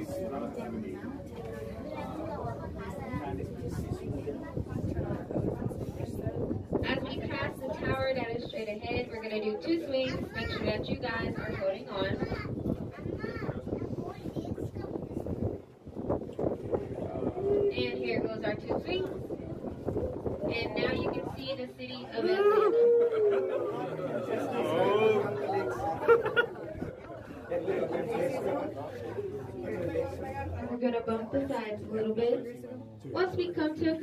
as well. As we pass the tower that is straight ahead, we're going to do two swings. Make sure that you guys are holding on. And here goes our two swings. And now you can see the city of Atlanta. We're going to bump the sides a little bit. Once we come to a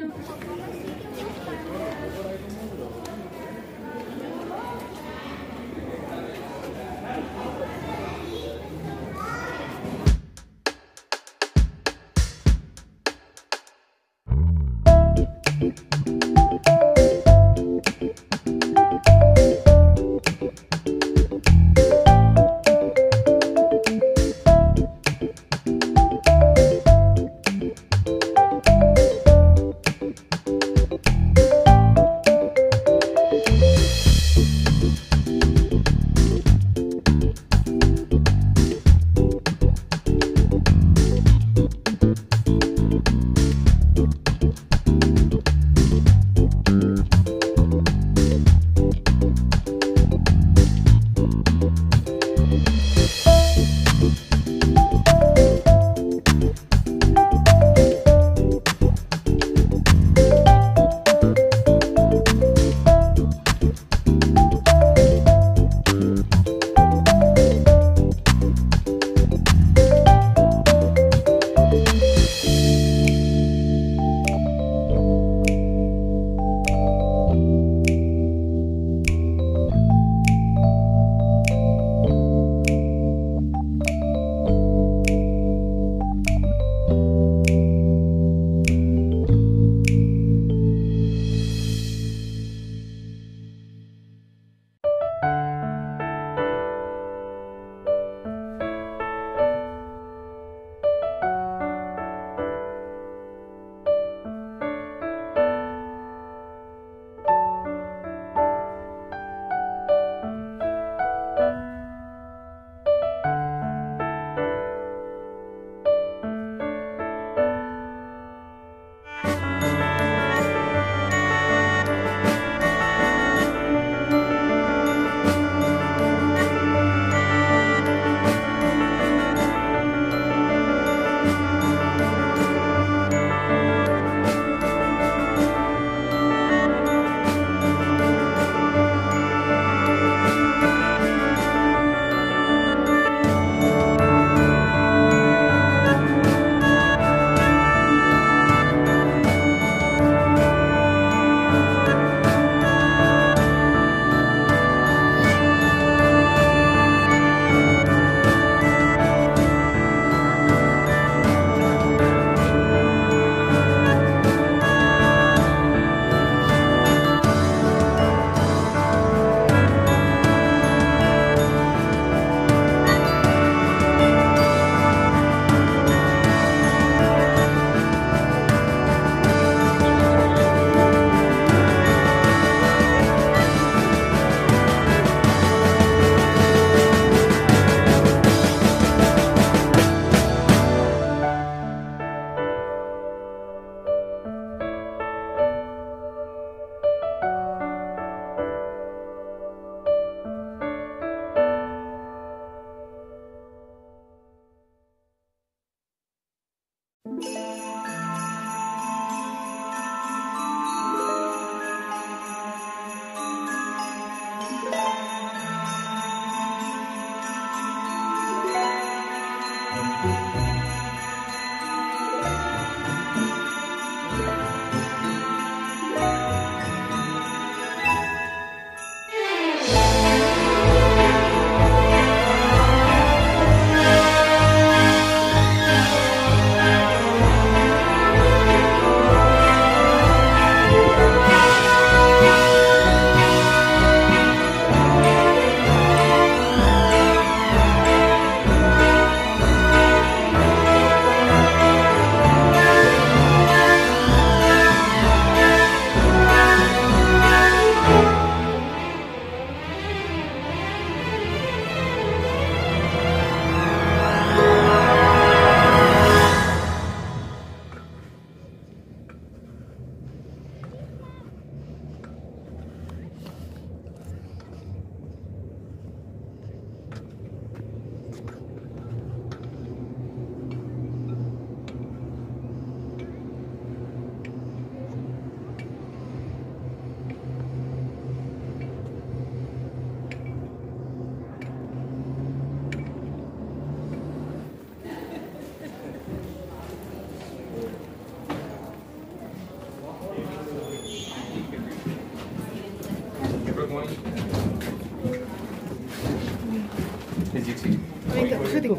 Just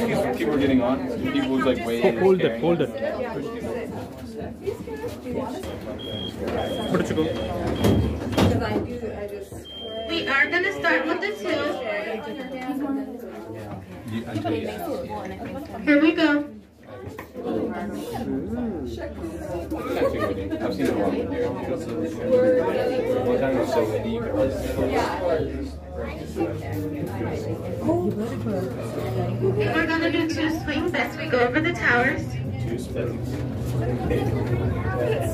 in case people are getting on, people. Hold it, hold it. Go. We are gonna start with the two. Here we go. It hardly We're gonna do two swings as we go over the towers.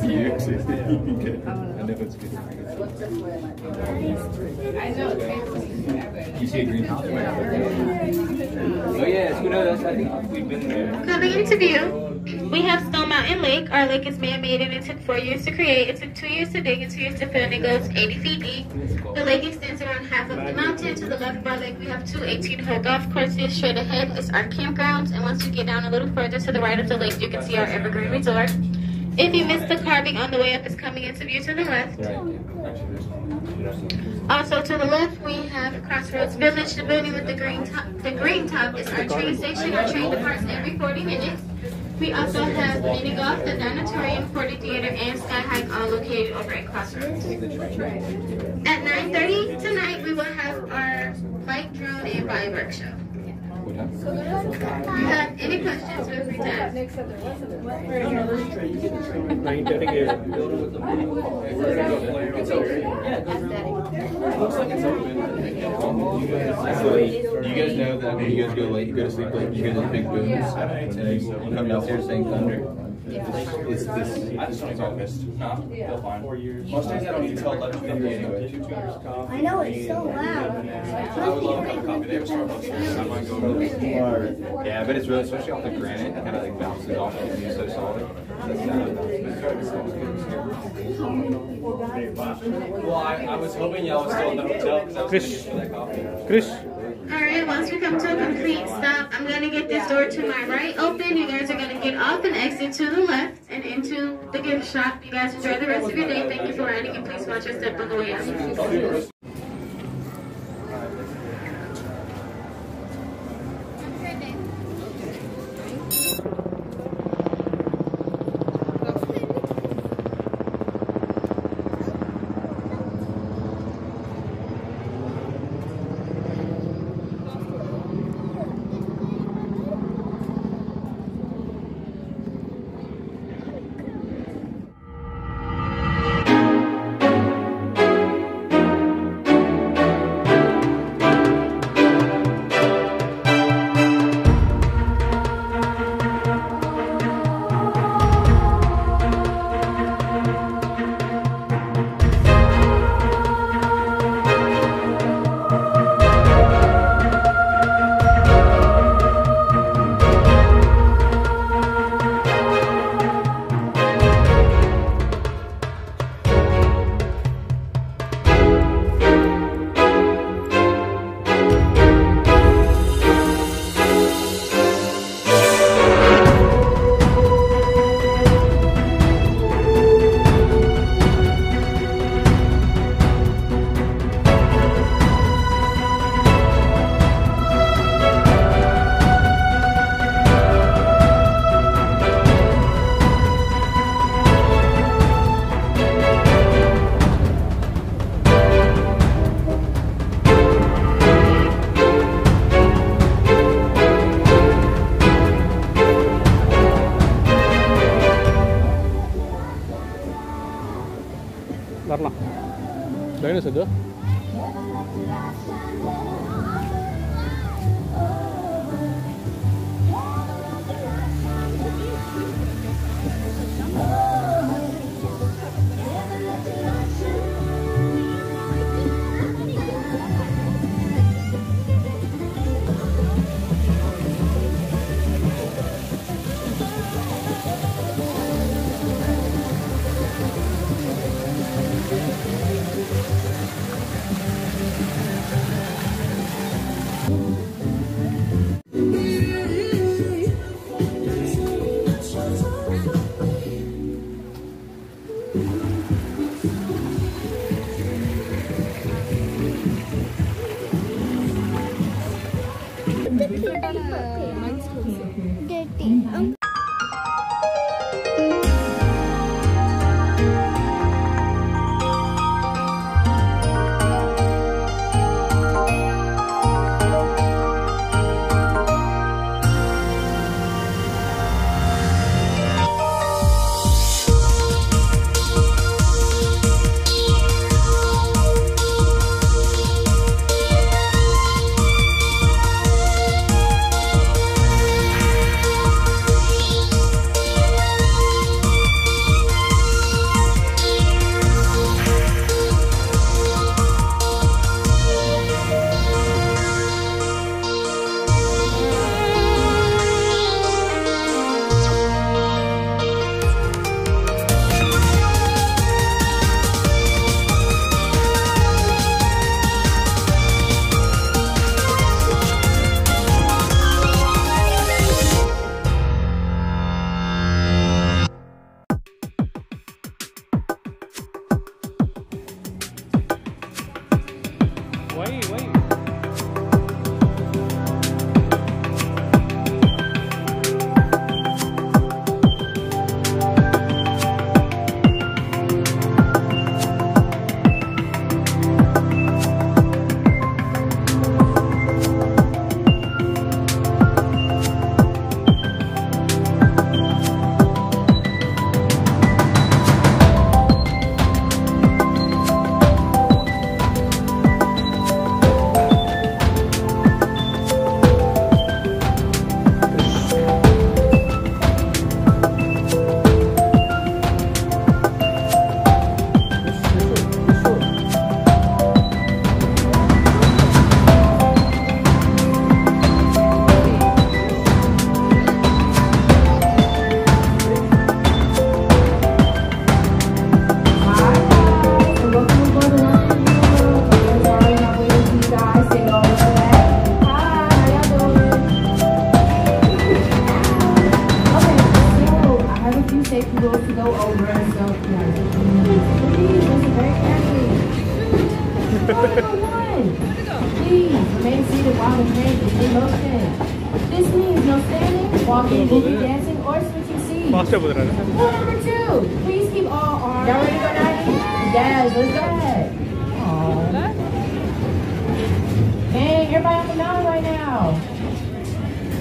You? Okay. I know it's good. You see a greenhouse? Oh yeah, who knows? I think we've been there. Coming into view, we have Stone Mountain Lake. Our lake is man-made and it took four years to create. It took two years to dig and two years to fill and it goes 80 feet deep. The lake extends around half of the mountain. To the left of our lake, we have two 18-hole golf courses. Straight ahead is our campgrounds. And once you get down a little further to the right of the lake, you can see our Evergreen Resort. If you missed the carving on the way up, it's coming into view to the left. Also to the left, we have Crossroads Village, the building with the green top. The green top is our train station. Our train departs every 40 minutes. We also have mini golf, the Dinotorium, 4D Theater, and SkyHike all located over at Crossroads. At 9.30 tonight, we will have our bike, drone, and fireworks would have. So yeah, any questions, for free to ask. So you guys know that when you guys go late, you go to sleep late, you guys those big booms. Come downstairs saying thunder. This, I just don't need August. No, they'll find. Four years. Most days I don't need till eleven fifty anyway. I know, it's so loud. I would love a cup of coffee there, Starbucks. I might go over there. Yeah, but it's really, especially off the granite, it kind of like bounces off, it's so solid. Well, I, I was hoping y'all was still in the hotel because I was Chris. that coffee. Chris. All right, once we come to a complete stop, I'm going to get this door to my right open. You guys are going to get off and exit to the left and into the gift shop. You guys enjoy the rest of your day. Thank you for riding and please watch your step on the way out.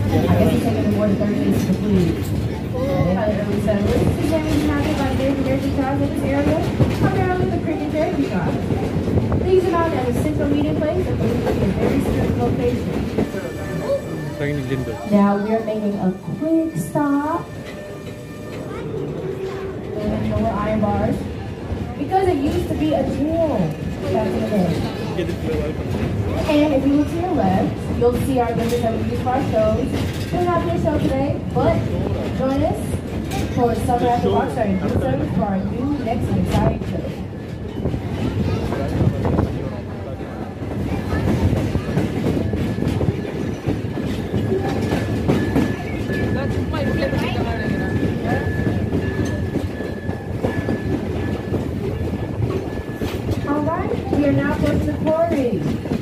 Kasi sa ganun, 1.30 is complete. They had early settlers. Is there any magic on their energy jobs in this area? Primarily the cricket therapy job. These are not as a central meeting place but believed to a very spiritual location. Now we are making a quick stop. There are iron bars. Because it used to be a jail back in the day. And if you look to your left, you'll see our vendors that we use for our shows. We're not doing a show today, but join us for Summer After Rock starting June 7th for our new next and exciting show. All right, we are now close to the quarry.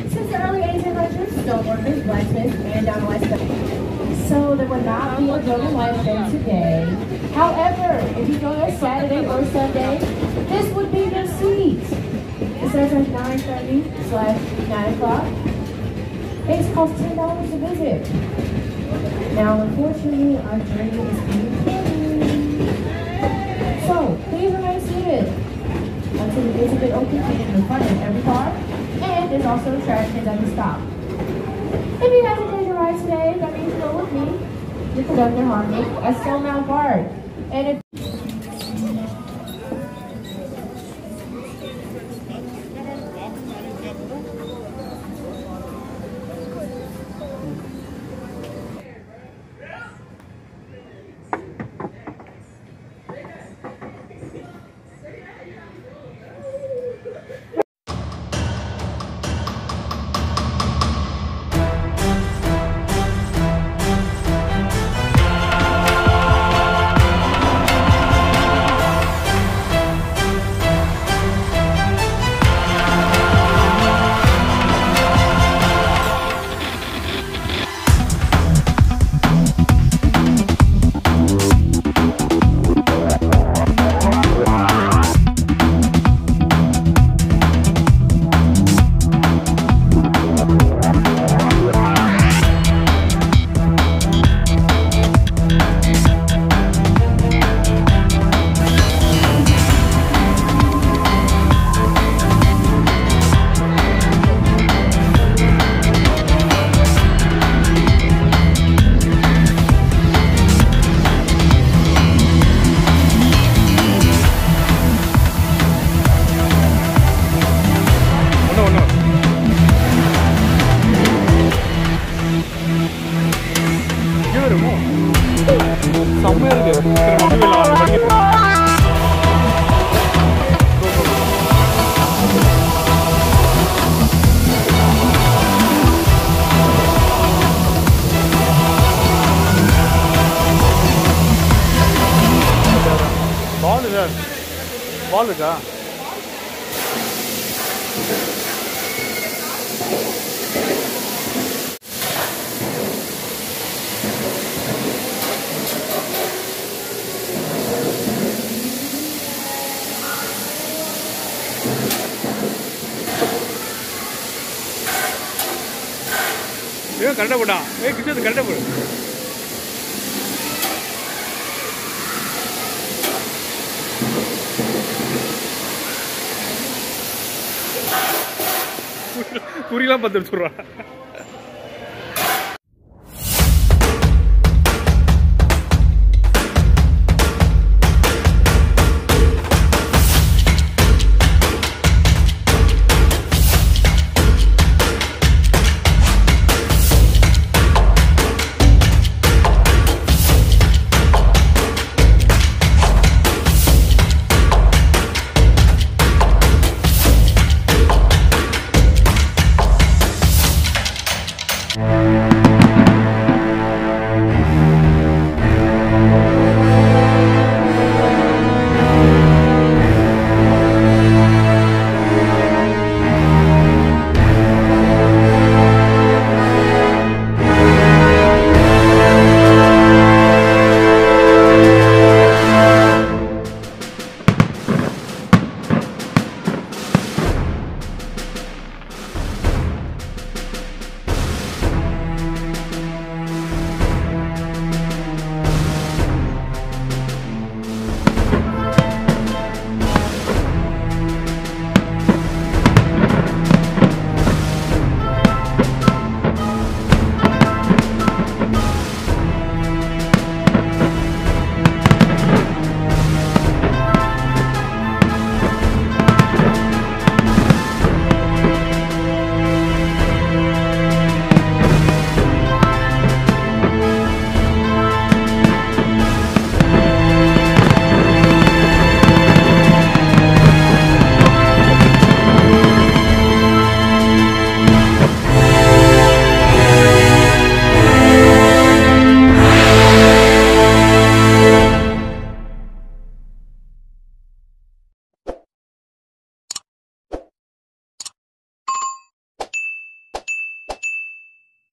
Since the early 1800s, stoneworkers, blacksmiths, and down the west coast. So there will not be a building like them today. However, if you go there Saturday or Sunday, this would be your seat. It starts at 9.30 slash 9 o'clock. It costs $10 to visit. Now, unfortunately, our journey is being. So, please remain seated until the gates have been opened in the front of every car, and there's also trash cans at the stop. If you guys enjoyed your ride today, that means you go with me, your conductor Harmony, at Stone Mountain Park. And if பால் இல்லை பால் இருக்கா ஏ கரெக்டாக போட்டான் ஏ கிருஷ்ணன் கரெக்டாக போடு. குறிலாம் பத்து எடுத்துடுறா.